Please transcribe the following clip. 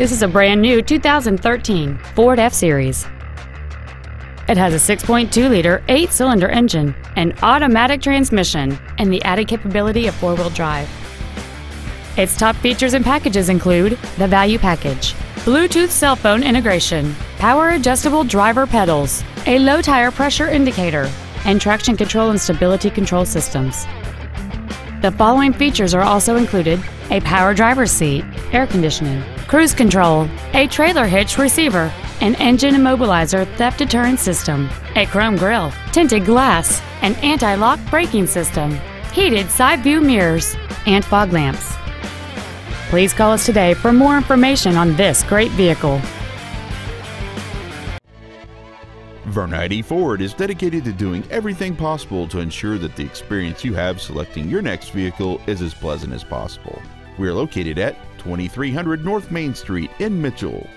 This is a brand new 2013 Ford F-Series. It has a 6.2-liter, eight-cylinder engine, an automatic transmission, and the added capability of four-wheel drive. Its top features and packages include the Value Package, Bluetooth cell phone integration, power adjustable driver pedals, a low tire pressure indicator, and traction control and stability control systems. The following features are also included a power driver's seat, air conditioning, cruise control, a trailer hitch receiver, an engine immobilizer theft deterrent system, a chrome grille, tinted glass, an anti-lock braking system, heated side view mirrors, and fog lamps. Please call us today for more information on this great vehicle. Vern Eide Ford is dedicated to doing everything possible to ensure that the experience you have selecting your next vehicle is as pleasant as possible. We are located at 2300 North Main Street in Mitchell.